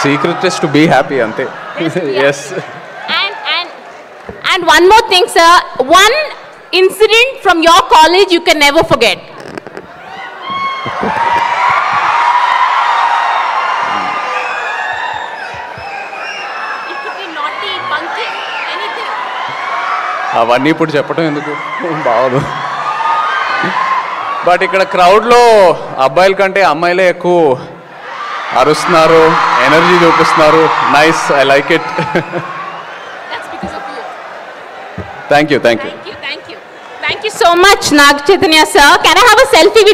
Secret is to be happy అంతే yes And and and one more thing, sir. One incident from your college you can never forget. It could be naughty, funky, anything. అవన్నీ ఇప్పుడు చెప్పడం ఎందుకు బాగోదు but ఇక్కడ క్రౌడ్లో అబ్బాయిల కంటే అమ్మాయిలే ఎక్కువ అరుస్తున్నారు ఎనర్జీ చూపిస్తున్నారు nice I like it of you. Thank you thank you Thank you, thank you. Thank you so much, Nag Chaitanya sir. Can I have a selfie